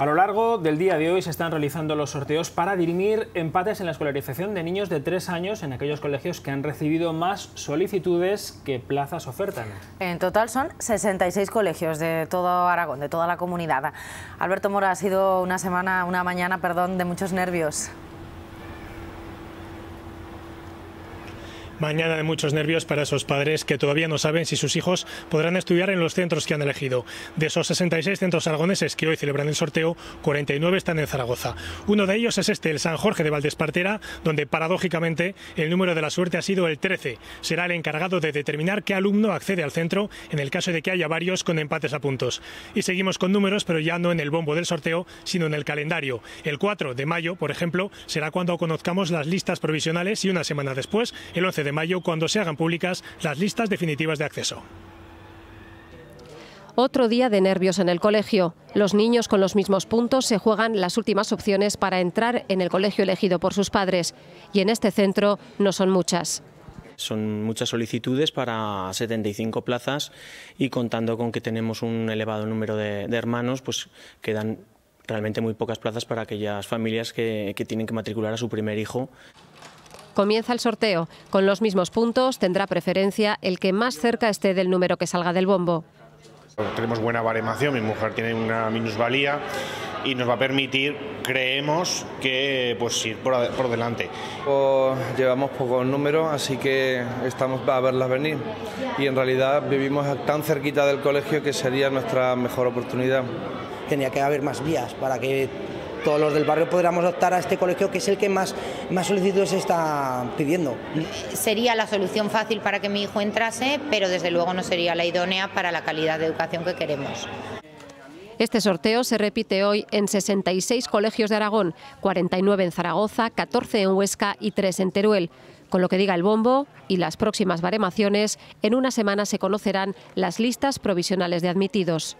A lo largo del día de hoy se están realizando los sorteos para dirimir empates en la escolarización de niños de tres años en aquellos colegios que han recibido más solicitudes que plazas ofertan. En total son 66 colegios de todo Aragón, de toda la comunidad. Alberto Mora, ha sido una semana, una mañana, perdón, de muchos nervios. Mañana de muchos nervios para esos padres que todavía no saben si sus hijos podrán estudiar en los centros que han elegido. De esos 66 centros aragoneses que hoy celebran el sorteo, 49 están en Zaragoza. Uno de ellos es este, el San Jorge de Valdespartera, donde paradójicamente el número de la suerte ha sido el 13. Será el encargado de determinar qué alumno accede al centro en el caso de que haya varios con empates a puntos. Y seguimos con números, pero ya no en el bombo del sorteo, sino en el calendario. El 4 de mayo, por ejemplo, será cuando conozcamos las listas provisionales y una semana después, el 11 de mayo cuando se hagan públicas las listas definitivas de acceso. Otro día de nervios en el colegio. Los niños con los mismos puntos se juegan las últimas opciones para entrar en el colegio elegido por sus padres. Y en este centro no son muchas. Son muchas solicitudes para 75 plazas y contando con que tenemos un elevado número de, hermanos, pues quedan realmente muy pocas plazas para aquellas familias que tienen que matricular a su primer hijo. Comienza el sorteo. Con los mismos puntos tendrá preferencia el que más cerca esté del número que salga del bombo. Tenemos buena baremación, mi mujer tiene una minusvalía y nos va a permitir, creemos, que pues ir por, por delante. llevamos pocos números, así que estamos a verlas venir. Y en realidad vivimos tan cerquita del colegio que sería nuestra mejor oportunidad. Tenía que haber más vías para que todos los del barrio podríamos optar a este colegio que es el que más, más solicitudes está pidiendo. Sería la solución fácil para que mi hijo entrase, pero desde luego no sería la idónea para la calidad de educación que queremos. Este sorteo se repite hoy en 66 colegios de Aragón, 49 en Zaragoza, 14 en Huesca y 3 en Teruel. Con lo que diga el bombo y las próximas baremaciones, en una semana se conocerán las listas provisionales de admitidos.